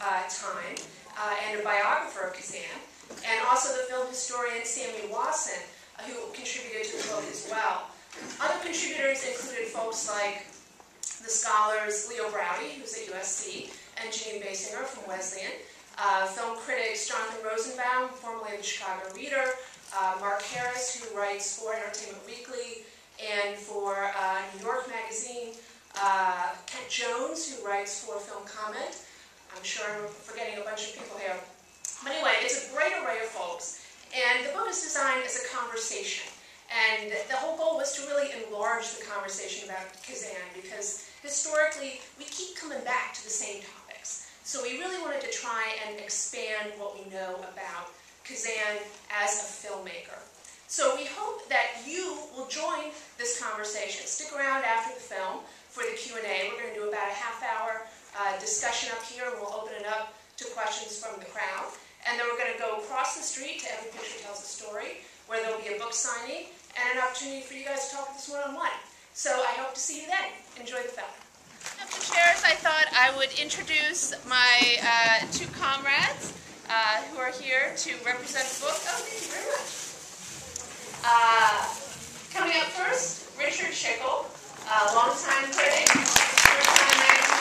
uh, Time, uh, and a biographer of Kazan. And also the film historian Sammy Wasson, uh, who contributed to the book as well. Other contributors included folks like the scholars Leo Braudy, who's at USC, and Jeanine Basinger from Wesleyan, uh, film critics Jonathan Rosenbaum, formerly of the Chicago Reader, uh, Mark Harris, who writes for Entertainment Weekly and for uh, New York Magazine, uh, Kent Jones, who writes for Film Comment. I'm sure I'm forgetting a bunch of people here. But anyway, it's a great array of folks. And the book is designed as a conversation. And the whole goal was to really enlarge the conversation about Kazan because historically we keep coming back to the same topics. So we really wanted to try and expand what we know about Kazan as a filmmaker. So we hope that you will join this conversation. Stick around after the film for the Q&A. We're going to do about a half hour uh, discussion up here and we'll open it up to questions from the crowd. And then we're going to go across the street to Every Picture Tells a Story where there will be a book signing and an opportunity for you guys to talk with us one-on-one. -on -one. So I hope to see you then. Enjoy the film. The chairs, I thought I would introduce my uh, two comrades uh, who are here to represent the book. Oh, thank you very much. Uh, coming up first, Richard Schickel, longtime critic, Time Magazine.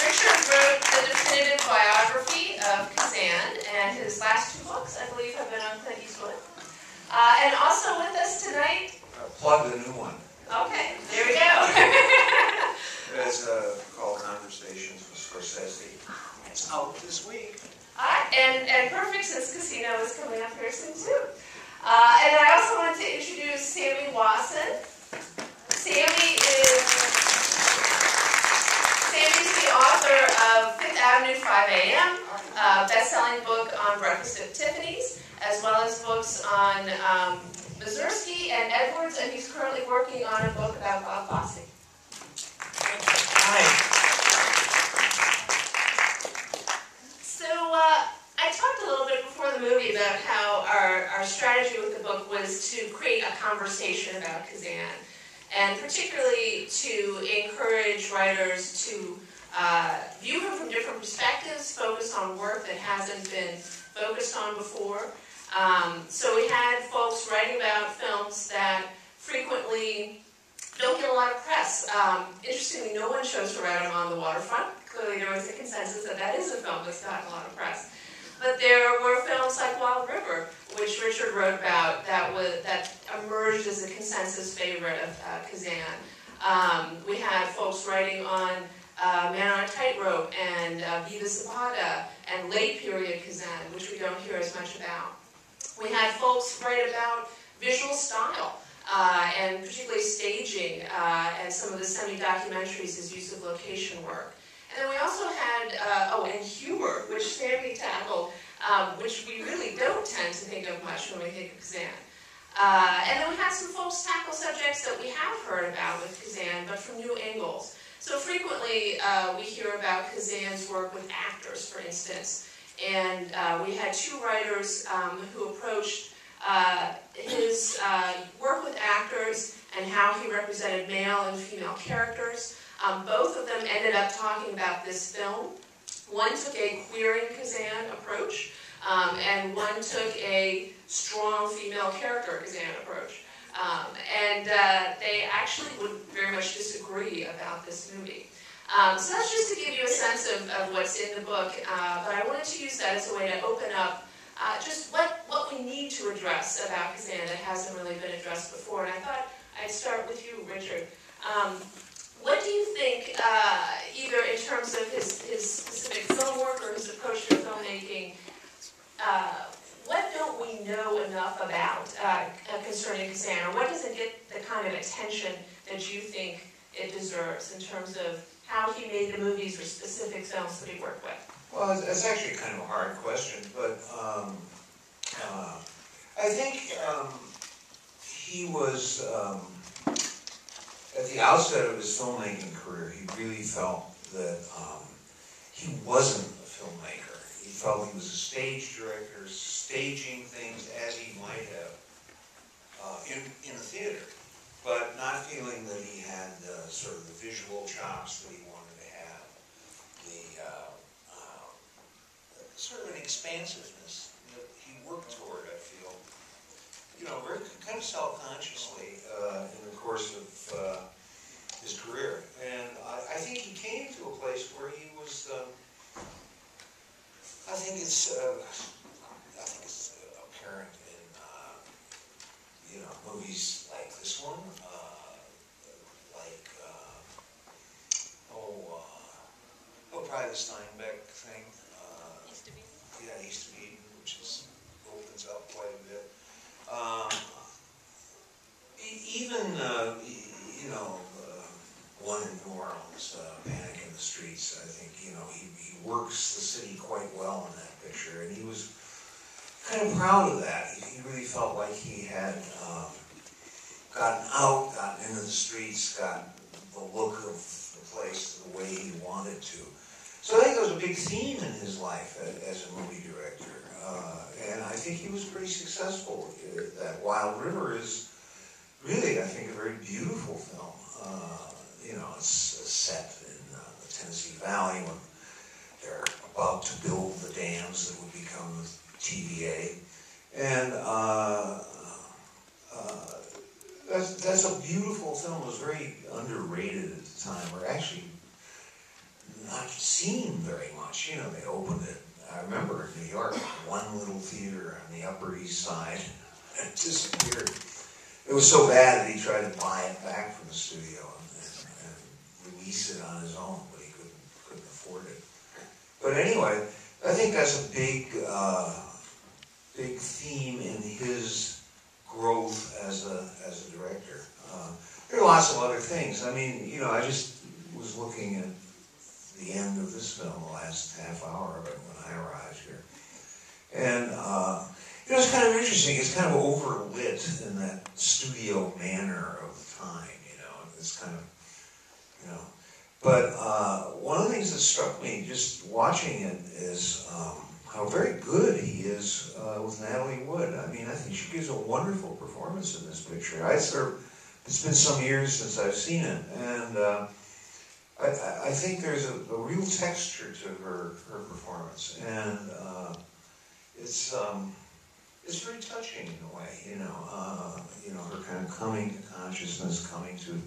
Richard wrote the definitive biography of Kazan, and his last two books, I believe, have been on Clint Eastwood. Uh, and also with us tonight. Uh, plug the new one. Okay, there we go. it's uh, called Conversations with Scorsese. It's out this week. Uh, and, and perfect since Casino is coming up here soon too. Uh, and I also wanted to introduce Sammy Wasson. Sammy is Sammy's the author of Fifth Avenue 5 a.m., a best-selling book on Breakfast at Tiffany's as well as books on um, Mazursky and Edwards, and he's currently working on a book about Bob Fosse. Hi. So uh, I talked a little bit before the movie about how our, our strategy with the book was to create a conversation about Kazan, and particularly to encourage writers to uh, view him from different perspectives, focus on work that hasn't been focused on before, um, so we had folks writing about films that frequently don't get a lot of press. Um, interestingly, no one chose to write them on the waterfront. Clearly there was a consensus that that is a film that's gotten a lot of press. But there were films like Wild River, which Richard wrote about, that was that emerged as a consensus favorite of uh, Kazan. Um, we had folks writing on uh, Man on a Tightrope and uh, Viva Zapata and late period Kazan, which we don't hear as much about. We had folks write about visual style, uh, and particularly staging, uh, and some of the semi-documentaries, his use of location work. And then we also had, uh, oh, and humor, which Sammy tackled, um, which we really don't tend to think of much when we think of Kazan. Uh, and then we had some folks tackle subjects that we have heard about with Kazan, but from new angles. So frequently uh, we hear about Kazan's work with actors, for instance. And uh, we had two writers um, who approached uh, his uh, work with actors and how he represented male and female characters. Um, both of them ended up talking about this film. One took a queering Kazan approach, um, and one took a strong female character Kazan approach. And uh, they actually would very much disagree about this movie. Um, so that's just to give you a sense of, of what's in the book, uh, but I wanted to use that as a way to open up uh, just what, what we need to address about Kazan that hasn't really been addressed before. And I thought I'd start with you, Richard. Um, what do you think, uh, either in terms of his, his specific film work or his approach to filmmaking, uh, what don't we know enough about uh, concerning or what doesn't get the kind of attention that you think it deserves in terms of how he made the movies or specific films that he worked with? Well, it's, it's actually kind of a hard question, but um, uh, I think um, he was, um, at the outset of his filmmaking career, he really felt that um, he wasn't a filmmaker. He felt he was a stage director, staging things as he might have uh, in, in the theater, but not feeling that he had sort of the visual chops that he wanted to have, the uh, uh sort of an expansiveness that he worked toward, I feel, you know, very kind of self-consciously uh, in the course of uh, his career. And I, I, think he came to a place where he was, um, I think it's, uh, I think it's apparent in, uh, you know, movies like this one, uh, like, uh, oh, oh, probably the Steinbeck thing. East of Eden. Yeah, East of Eden, which is, opens up quite a bit. Um, even, uh, you know, uh, one in New Orleans, uh, Streets, I think, you know, he, he works the city quite well in that picture, and he was kind of proud of that. He, he really felt like he had um, gotten out, gotten into the streets, gotten the look of the place the way he wanted to. So I think it was a big theme in his life as a movie director. Uh, and I think he was pretty successful. That Wild River is really, I think, a very beautiful film. Uh, you know, it's set uh, the Tennessee Valley when they're about to build the dams that would become the TVA. And uh, uh, that's, that's a beautiful film. It was very underrated at the time, or actually not seen very much. You know, they opened it I remember in New York, one little theater on the Upper East Side, it disappeared. It was so bad that he tried to buy it back from the studio and, and, and release it on his own, but he couldn't, couldn't afford it. But anyway, I think that's a big, uh, big theme in his growth as a, as a director. Uh, there are lots of other things. I mean, you know, I just was looking at the end of this film, the last half hour of it, when I arrived here. And uh, it was kind of interesting. It's kind of overlit in that studio manner of the time, you know. It's kind of, you know. But uh, one of the things that struck me just watching it is um, how very good he is uh, with Natalie Wood. I mean, I think she gives a wonderful performance in this picture. I sort of, it's been some years since I've seen it, and uh, I, I think there's a, a, real texture to her her performance, and uh, it's um, it's very touching in a way. You know, uh, you know, her kind of coming to consciousness, coming to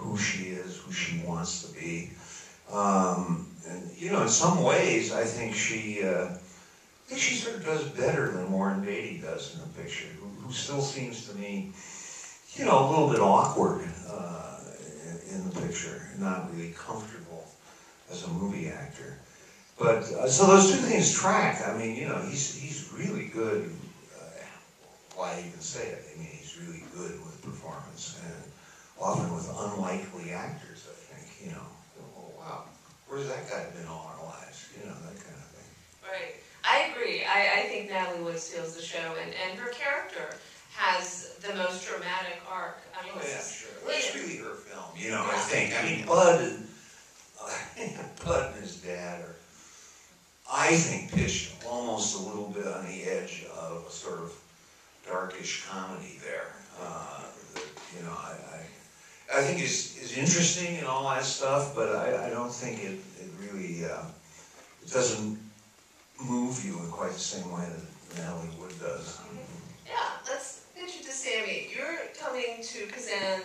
who she is, who she wants to be. Um, and you know, in some ways, I think she, uh, I think she sort of does better than Warren Beatty does in the picture, who, who still seems to me, you know, a little bit awkward. Uh, in the picture, not really comfortable as a movie actor. But uh, so those two things track. I mean, you know, he's he's really good. Uh, why even say it? I mean, he's really good with performance and often with unlikely actors. I think you know. Oh wow, where's that guy been all our lives? You know that kind of thing. Right. I agree. I, I think Natalie Wood steals the show, and, and her character has the most dramatic arc. I mean, oh, yeah, sure. Well, it's really her film, you know, I think. I mean, Bud and, uh, Bud and his dad are, I think, pitched almost a little bit on the edge of a sort of darkish comedy there. Uh, that, you know, I, I, I, think is is interesting and all that stuff, but I, I don't think it, it really, uh, it doesn't move you in quite the same way that Natalie Wood does. Yeah, let's Sammy, you're coming to Kazan,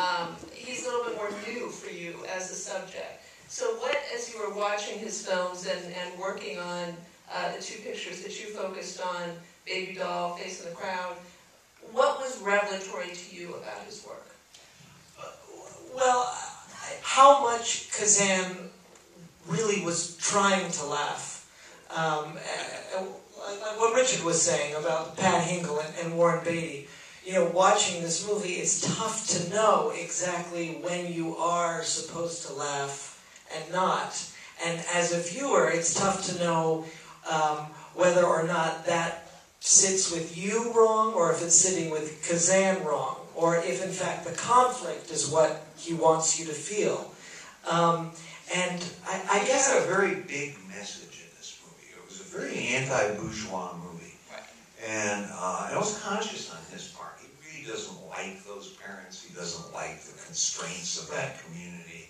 um, he's a little bit more new for you as a subject. So what, as you were watching his films and, and working on uh, the two pictures that you focused on, Baby Doll, Face in the Crowd, what was revelatory to you about his work? Uh, well, how much Kazan really was trying to laugh. Um, uh, like what Richard was saying about Pat Hingle and, and Warren Beatty. You know, watching this movie, it's tough to know exactly when you are supposed to laugh and not. And as a viewer, it's tough to know um, whether or not that sits with you wrong or if it's sitting with Kazan wrong or if in fact the conflict is what he wants you to feel. Um, and I, I guess had a very big message in this movie. It was a very anti-bourgeois movie. Right. And uh, it was conscious on his part. He really doesn't like those parents. He doesn't like the constraints of that community.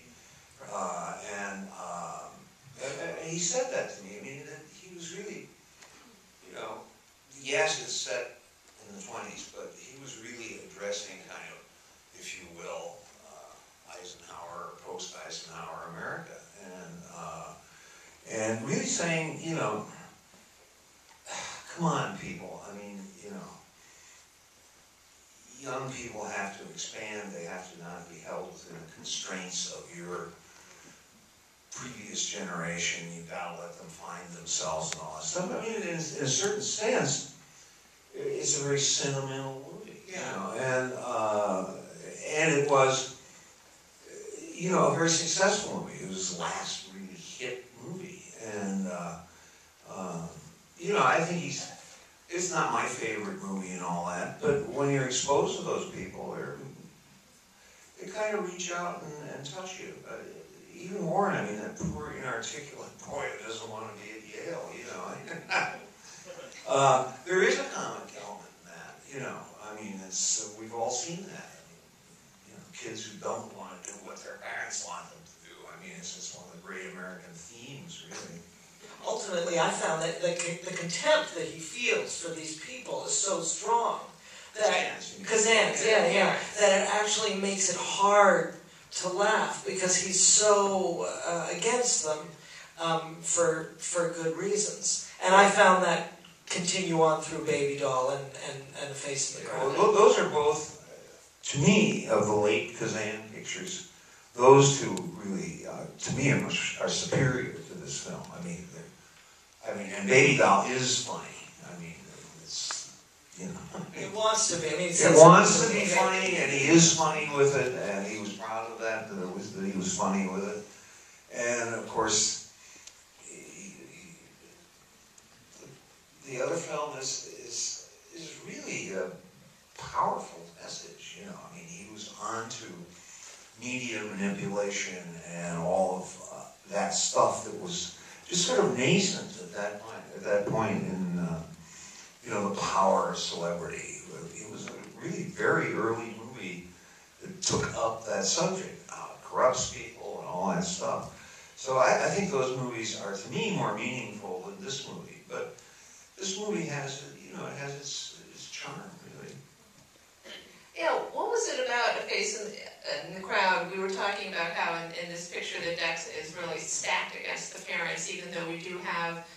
Uh, and, um, and- and he said that to me. I mean, he was really, you know, yes, it's set in the 20s, but he was really addressing kind of, if you will, uh, Eisenhower, post-Eisenhower America. And, uh, and really saying, you know, come on, people. I mean, you know, young people have to expand. They have to not be held within the constraints of your previous generation. You've got to let them find themselves and all that stuff. I mean, in, in a certain sense, it's a very sentimental movie. You know, and uh, and it was, you know, a very successful movie. It was his last really hit movie, and uh, um, you know, I think he's. It's not my favorite movie and all that, but when you're exposed to those people, they kind of reach out and, and touch you. Uh, even Warren, I mean, that poor inarticulate boy who doesn't want to be at Yale, you know. uh, there is a comic element in that, you know. I mean, it's uh, we've all seen that. I mean, you know, kids who don't want to do what their parents want them to do. I mean, it's just one of the great American themes, really. ultimately I found that the, the contempt that he feels for these people is so strong that Kazans, you mean. Kazans, yeah, yeah, that it actually makes it hard to laugh because he's so uh, against them um, for for good reasons. And I found that continue on through Baby Doll and, and, and The Face of the Well, those are both, to me, of the late Kazan pictures. Those two really, uh, to me, are much are superior to this film. I mean, I mean, and Baby Doll is funny. I mean, it's you know. It wants to be. I mean, it, wants to be funny, and he is funny with it, and he was proud of that, that, it was, that he was funny with it. And of course, he, he, the, the other film is, is, is really a powerful message, you know. I mean, he was onto media manipulation and all of uh, that stuff that was just sort of nascent at that point, at that point in, uh, you know, the power of celebrity. It was a really very early movie that took up that subject, it corrupts people and all that stuff. So I, I think those movies are, to me, more meaningful than this movie. But this movie has, you know, it has its, its charm, really. Yeah, what was it about a face in the, in the crowd? We were talking about how in, in this picture the Dex is really stacked against the parents, even though we do have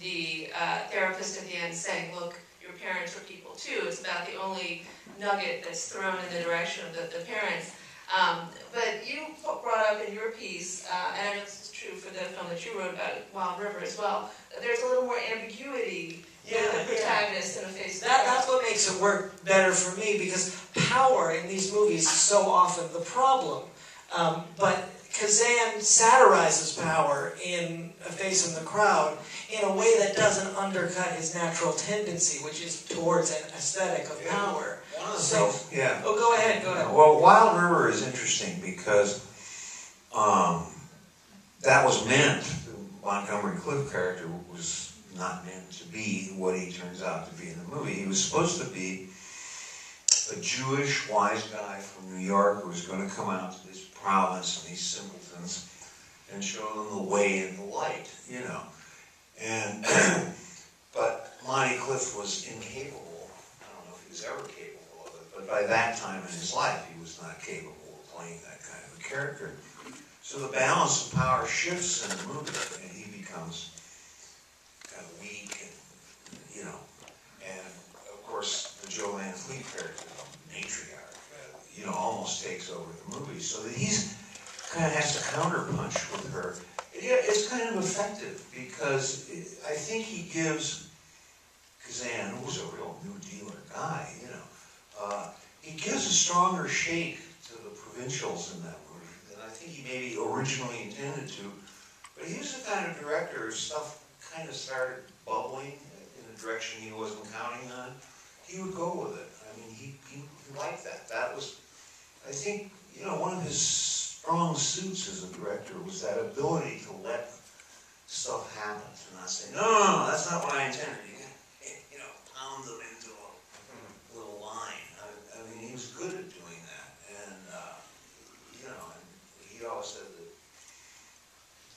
the uh, therapist at the end saying, look, your parents are people too. It's about the only nugget that's thrown in the direction of the, the parents. Um, but you brought up in your piece, uh, and I know this is true for the film that you wrote about Wild River as well, there's a little more ambiguity Yeah, with the yeah. in a face That, that's what makes it work better for me because power in these movies is so often the problem. Um, but Kazan satirizes power in A Face in the Crowd in a way that doesn't undercut his natural tendency, which is towards an aesthetic of power. One of the So- yeah. Oh, go ahead, go ahead. Well, Wild River is interesting because um, that was meant, the Montgomery Clift character was not meant to be what he turns out to be in the movie. He was supposed to be a Jewish wise guy from New York who was going to come out to this province and these simpletons and show them the way and the light, you know. And but Monty Clift was incapable. I don't know if he was ever capable of it, but by that time in his life, he was not capable of playing that kind of a character. So the balance of power shifts in the movie, and he becomes kind of weak, and you know, and of the Van Fleet character, matriarch, uh, you know, almost takes over the movie. So that he's kind of has to counterpunch with her. Yeah, it's kind of effective because I think he gives Kazan, who's a real New Dealer guy, you know, uh, he gives a stronger shake to the provincials in that movie than I think he maybe originally intended to. But he was the kind of director, whose stuff kind of started bubbling in a direction he wasn't counting on. He would go with it. I mean, he, he, he liked that. That was, I think, you know, one of his strong suits as a director was that ability to let stuff happen, to not say, no, no, no, that's not what I intended. You, can, you know, pound them into a little line. I, I mean, he was good at doing that. And, uh, you know, and he always said that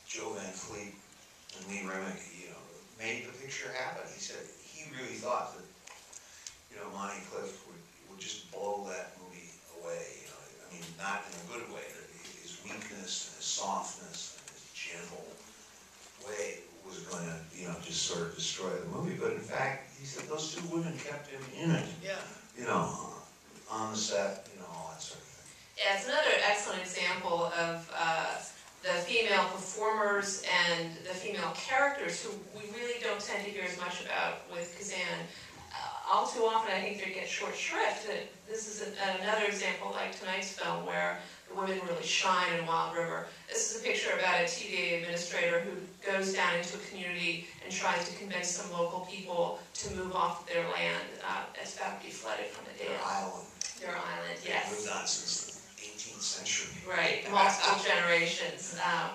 Jo Van Fleet and Lee Remick, you know, made the picture happen. He said he really thought that, you know, Monty Clift would, would just blow that movie away. You know, I mean, not in a good way. That his weakness and his softness and his gentle way was going to, you know, just sort of destroy the movie. But in fact, he said those two women kept him in it. Yeah. You know, on the set, you know, all that sort of thing. Yeah, it's another excellent example of uh, the female performers and the female characters who we really don't tend to hear as much about with Kazan. Uh, all too often, I think they get short shrift. That This is a- another example, like tonight's film, where the women really shine in Wild River. This is a picture about a TVA administrator who goes down into a community and tries to convince some local people to move off their land uh, that's about to be flooded from the dam. Their dam. island. Their island, They've yes. lived on since the eighteenth century. Right, multiple generations. Um,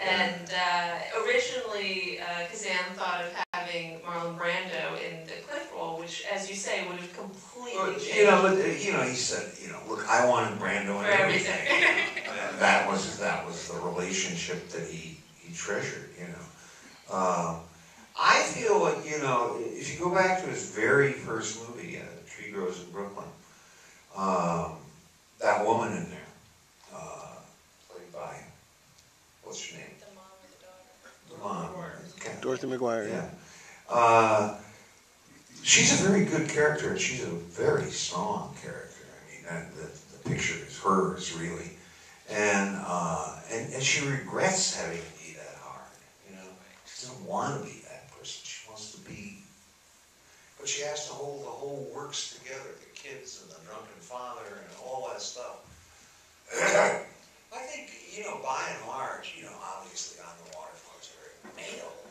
and uh, originally, uh, Kazan thought of having Marlon Brando in the Clift role, which, as you say, would have completely Well, changed. You know, but, uh, you know, he said, you know, look, I wanted Brando For and everything. everything. you know, and that was, that was the relationship that he, he treasured, you know. Um, I feel like, you know, if you go back to his very first movie, uh, Tree Grows in Brooklyn, um, that woman in there, uh, played by, what's her name? The mom. And the daughter. The mom. Okay. Dorothy McGuire. Yeah. Uh, she's a very good character, and she's a very strong character. I mean, the, the picture is hers, really. And, uh, and, and she regrets having to be that hard, you know? She doesn't want to be that person. She wants to be, but she has to hold the whole works together, the kids and the drunken father and all that stuff. I think, you know, by and large, you know, obviously On the Waterfront is a very male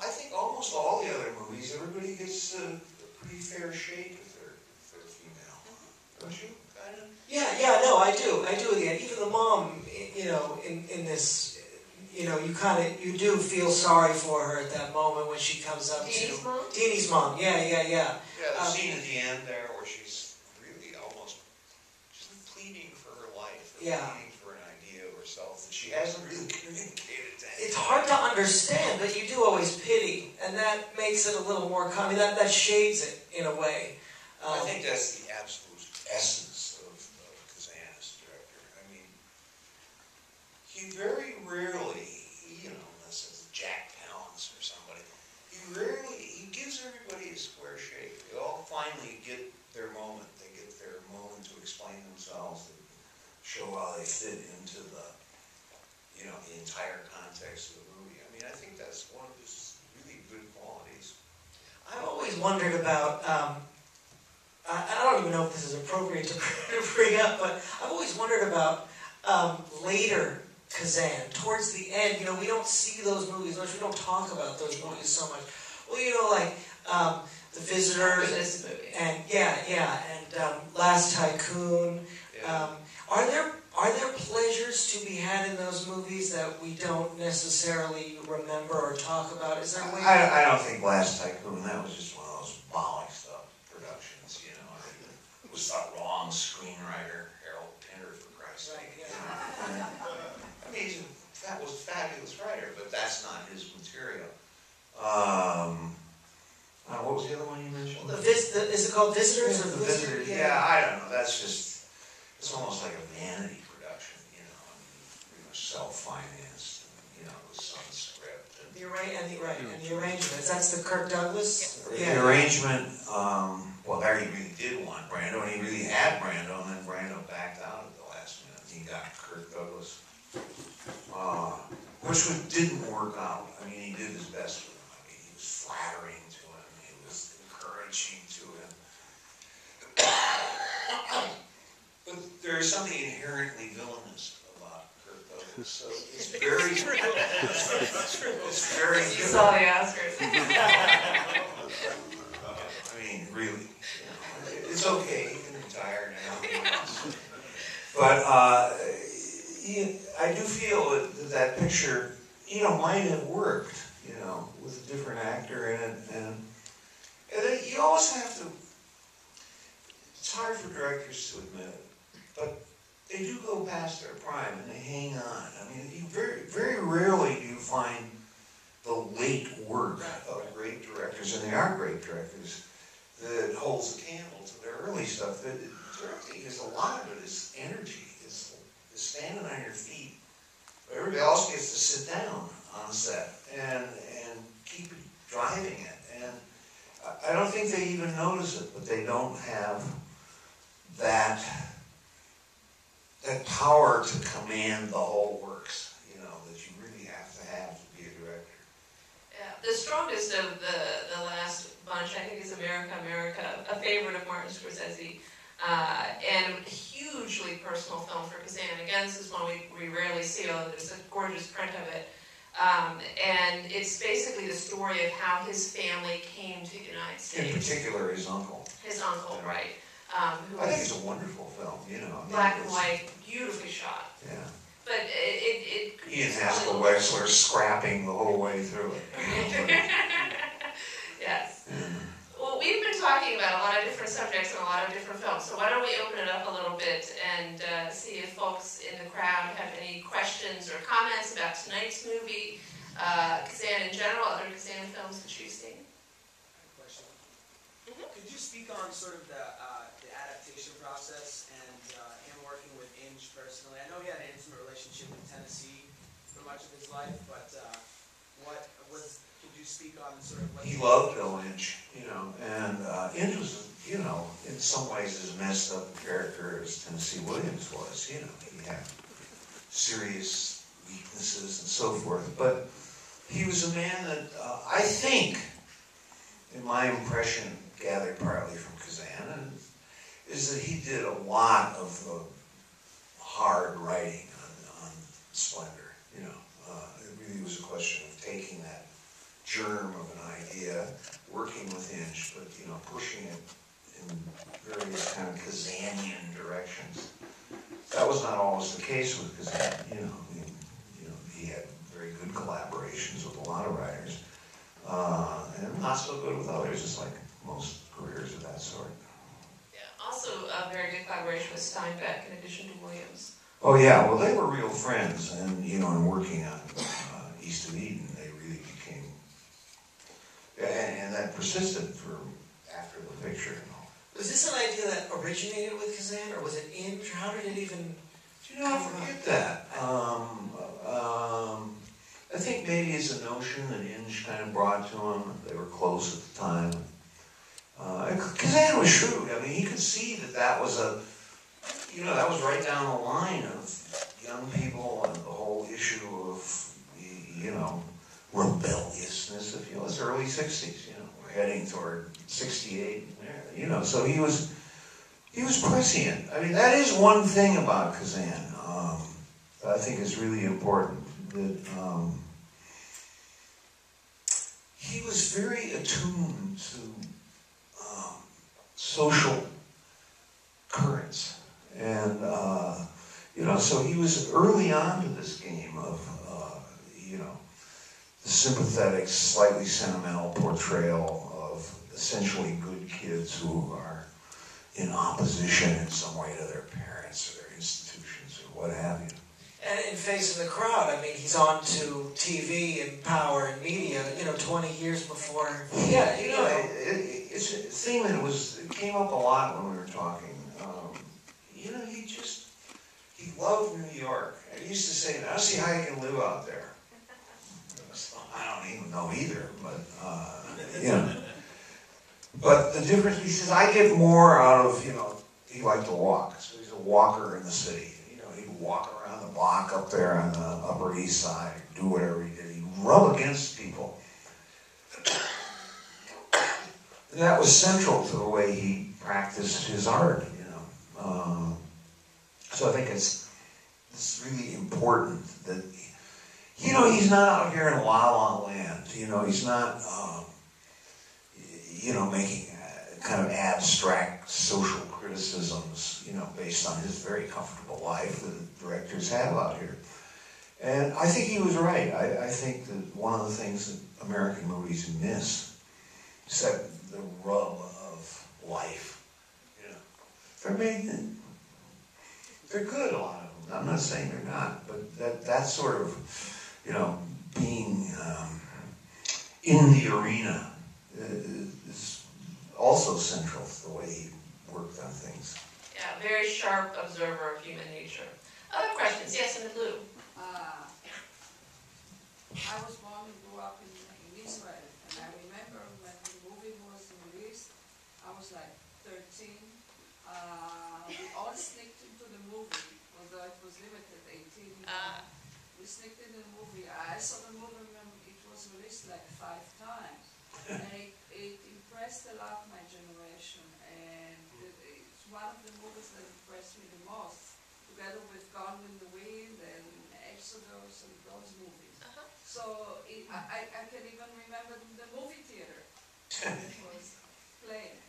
I think almost all the other movies, everybody gets a, a pretty fair shake if they're, if they're female. Don't you, kind of? Yeah, yeah, no, I do, I do. Yeah, even the mom, you know, in, in this, you know, you kind of, you do feel sorry for her at that moment when she comes up to. Deanie's mom? Deanie's mom, yeah, yeah, yeah. Yeah, the Um, scene at the end there where she's really almost, she's pleading for her life. or Yeah. Pleading for an idea of herself that she hasn't really communicated to anyone. It's hard to understand, but you do always pity, and that makes it a little more common. That that shades it in a way. I Um, think that's the absolute essence of, of Kazan as a director. I mean, he very rarely, you know, unless it's Jack Palance or somebody, he rarely, he gives everybody a square shake. They all finally get their moment. They get their moment to explain themselves and show how they fit into the, you know, the entire context of the movie. I mean, I think that's one of his really good qualities. I've always wondered about. Um, I, I don't even know if this is appropriate to bring up, but I've always wondered about um, later Kazan. Towards the end, you know, we don't see those movies much. We don't talk about those movies so much. Well, you know, like um, The Visitors, this movie. and yeah, yeah, and um, Last Tycoon. Um, are there are there pleasures to be had in those movies that we don't necessarily remember or talk about? Is there a way? I, I don't think Last Tycoon, that was just one of those bollock stuff productions, you know. I mean, It was the wrong screenwriter, Harold Pinter, for Christ's Right, sake. yeah. I mean, he's a, that was a fabulous writer, but that's not his material. Um, uh, what was the other one you mentioned? The vis- the, is it called Visitors or The Visitor, yeah, I don't know, that's just, it's almost like a vanity production, you know, I mean, pretty much self-financed, and, you know, with some script and The arra- and the right and the arrangements. That's the Kirk Douglas. The arrangement, um, well, Larry really did want Brando, and he really had Brando, and then Brando backed out at the last minute. He got Kirk Douglas, uh, which was, didn't work out. I mean, he did his best with him. I mean, he was flattering to him, he was encouraging to him. But there is something inherently villainous about Kirk Douglas, so it's very, it's very. You saw the Oscars. I mean, really, you know, it's okay, he can retire now. But, uh, I do feel that that picture, you know, might have worked, you know, with a different actor in it, and, and you always have to, it's hard for directors to admit it, but they do go past their prime and they hang on. I mean, you very, very rarely do you find the late work of great directors, and they are great directors, that holds a candle to their early stuff. That is a lot of it is energy, is, standing on your feet. Everybody else gets to sit down on set and and keep driving it. And I- I don't think they even notice it, but they don't have that that power to command the whole works. You know that you really have to have to be a director. Yeah, the strongest of the, the last bunch, I think, is America, America, a favorite of Martin Scorsese, uh, and a hugely personal film for Kazan. Again, this is one we, we rarely see, although there's a gorgeous print of it. Um, and it's basically the story of how his family came to the United States. In particular, his uncle. His uncle, right, um, who I think it's a wonderful film. You know, I mean, black and white, beautifully shot. Yeah. But it, it, it Ian Haskell Wexler scrapping the whole way through it. yes. Yeah. Well, we've been talking about a lot of different subjects and a lot of different films, so why don't we open it up a little bit and uh, see if folks in the crowd have any questions or comments about tonight's movie, uh, Kazan in general, other Kazan films that you've seen? question. Mhm. Could you speak on sort of the, uh, the adaptation process and uh, him working with Inge personally? I know he had an intimate relationship with Tennessee for much of his life, but uh, what was, could you speak on sort of? He loved Bill Inge, you know, and uh, was, you know, in some ways as messed up a character as Tennessee Williams was. You know, he had serious weaknesses and so forth, but he was a man that uh, I think, in my impression, gathered partly from Kazan, and is that he did a lot of the hard writing on, on Splendor. You know, uh, it really was a question of taking that germ of an idea, working with Inge, but you know, pushing it in various kind of Kazanian directions. That was not always the case with Kazan. You know, he, you know, he had very good collaborations with a lot of writers, uh, and not so good with others. Just like most careers of that sort. Yeah. Also, a very good collaboration with Steinbeck in addition to Williams. Oh yeah, well they were real friends, and you know, in working on uh, East of Eden, they really became, and, and that persisted for after the picture and all. Was this an idea that originated with Kazan, or was it Inge? How did it even? Do you know, I forget that. Um, um, I think maybe it's a notion that Inge kind of brought to him. They were close at the time. Uh, Kazan was shrewd. I mean, he could see that that was a, you know, that was right down the line of young people and the whole issue of, you know, rebelliousness, if you will. It's early 60s, you know. We're heading toward 68, you know. So he was, he was prescient. I mean, that is one thing about Kazan um, I think is really important. That um, he was very attuned to um, social currents, and uh, you know, so he was early on to this game of uh, you know sympathetic, slightly sentimental portrayal of essentially good kids who are in opposition in some way to their parents or their institutions or what have you. And in facing the crowd, I mean, he's on to TV and power and media, you know, 20 years before. Yeah, you know, it, it, it's a thing that was it came up a lot when we were talking. Um, you know, he just he loved New York. I used to say, "I don't see how you can live out there." I don't even know either, but uh, you know. But the difference, he says, I get more out of you know. He liked to walk, so he's a walker in the city. You know, he'd walk around the block up there on the Upper East Side, do whatever he did. He'd rub against people. that was central to the way he practiced his art, you know. Um, so I think it's it's really important that you know he's not out here in la la land. You know he's not um, you know making uh, kind of abstract social criticisms. You know based on his very comfortable life that directors have out here. And I think he was right. I, I think that one of the things that American movies miss is that the rub of life. You know, they're made. They're good, a lot of them. I'm not saying they're not, but that that sort of, you know, being um, in the arena uh, is also central to the way he worked on things. Yeah, very sharp observer of human nature. Other questions? Yes, in the blue. Uh, I was born and grew up in, in Israel, and I remember when the movie was released, I was like thirteen. Uh, we all sneaked into the movie, although it was limited, eighteen. Ah. We sneaked in the movie, I saw the movie when it was released like five times. And it, it impressed a lot my generation, and it's one of the movies that impressed me the most, together with Gone with the Wind and Exodus and those movies. Uh-huh. So it, I, I can even remember the movie theater it was playing.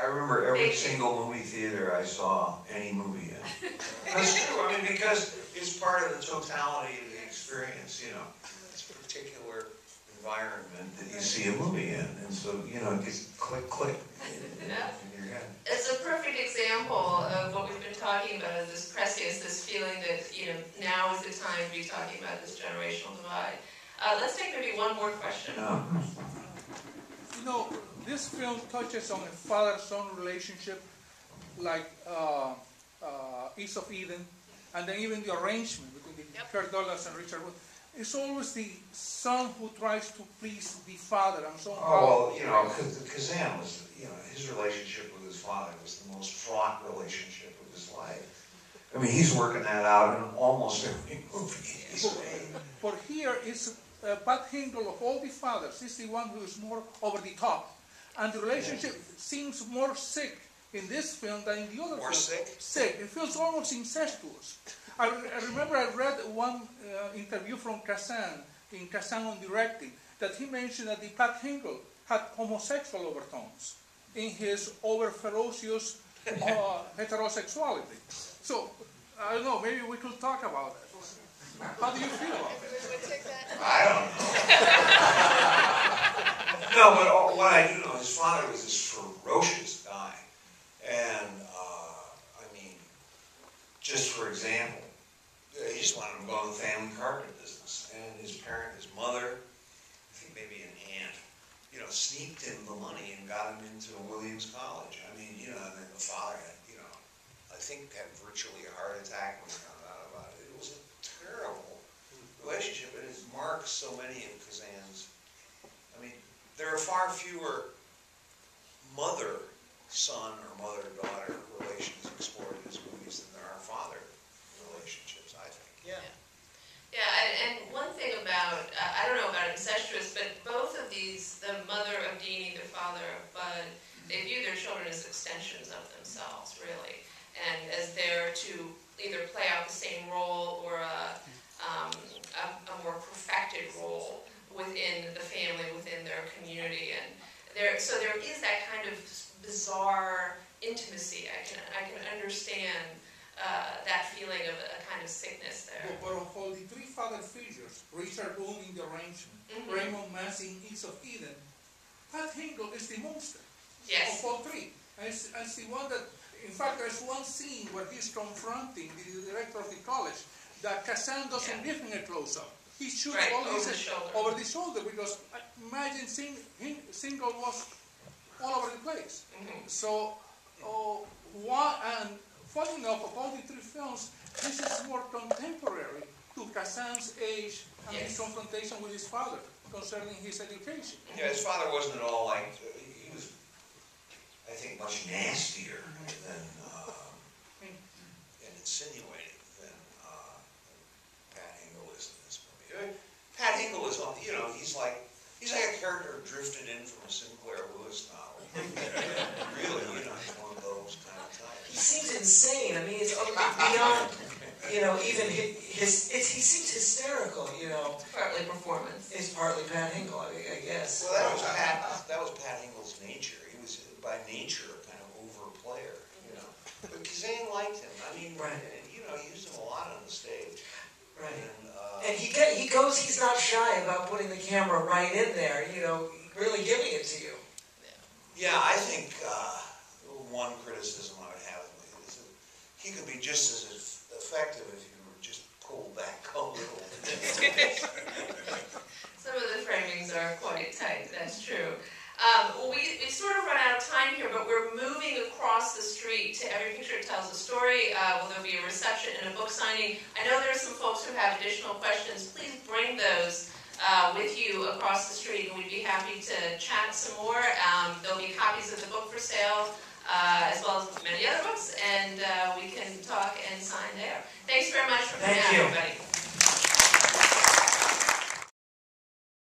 I remember every Thank you. single movie theater I saw any movie in. That's true. I mean, because it's part of the totality of the experience. You know, it's a particular environment that you see a movie in, and so you know, it gets click click in, in your head. It's a perfect example of what we've been talking about, is this prescience, this feeling that, you know, now is the time to be talking about this generational divide. Uh, let's take maybe one more question. No. You know, this film touches on a father-son relationship, like uh, uh, East of Eden, and then even the arrangement between the Yep. Kirk Douglas and Richard Wood. It's always the son who tries to please the father, and so on. Oh well, you know, Kaz- Kazan was, you know, his relationship with his father was the most fraught relationship of his life. I mean, he's working that out in almost every movie he's made. But here is uh, Pat Hingle of all the fathers is the one who is more over the top, and the relationship seems more sick in this film than in the other More film. sick? Sick. It feels almost incestuous. I, I remember I read one uh, interview from Kazan in Kazan on directing that he mentioned that the Pat Hingle had homosexual overtones in his over ferocious uh, heterosexuality. So I don't know. Maybe we could talk about that. How do you feel about it? I don't know. no, but all, what I do know, his father was this ferocious guy. And, uh, I mean, just for example, he just wanted him to go in the family carpet business. And his parent, his mother, I think maybe an aunt, you know, sneaked him the money and got him into Williams College. I mean, you know, and then the father had, you know, I think had virtually a heart attack when he found out about it. It was a terrible relationship, and it marks so many of Kazan's. I mean, there are far fewer mother-son or mother-daughter relations explored in his movies than there are father relationships, I think. Yeah. Yeah, and, and one thing about, uh, I don't know about incestuous, but both of these, the mother of Deanie, the father of Bud, they view their children as extensions of themselves, really. And as there to either play out the same role or a, um, a, a more perfected role within the family, within their community. And there, so there is that kind of bizarre intimacy. I can, I can understand uh, that feeling of a kind of sickness there. But, but of all the three father figures, Richard Boone in the arrangement, Mhm. Raymond Massey in East of Eden, Pat Hingle is the monster Yes. of all three. It's the one that, in fact, there's one scene where he's confronting the director of the college that Kazan doesn't Yeah. give him a close-up. He shoots Right, all over his the shoulder. over the shoulder because imagine sing, him, Hingle was all over the place. Mhm. So, uh, one, and funny enough, of all the three films, this is more contemporary to Kazan's age and his confrontation with his father concerning his education. Yeah, his father wasn't at all like, I think, much nastier mm-hmm. than um, and insinuating than uh, Pat Hingle is in this movie. Pat Hingle is you know, he's like he's like a character drifted in from a Sinclair Lewis novel. really, you know, he's one of those kind of types. He seems insane. I mean, it's beyond. You know, even his, his he seems hysterical. You know, it's partly performance. It's partly Pat Hingle, I, I guess. Well, camera right in there, you know, really giving it to you. Yeah, I think uh, one criticism I would have is that he could be just as effective if you were just pulled back a little. Some of the framings are quite tight, that's true. Um, we, we sort of run out of time here, but we're moving across the street to Every Picture Tells a Story. Uh, well, there'll be a reception and a book signing. I know there are some folks who have additional questions. Please bring those uh, with you across the street, and we'd be happy to chat some more. Um, there'll be copies of the book for sale, uh, as well as many other books, and uh, we can talk and sign there. Thanks very much for coming Thank out, everybody.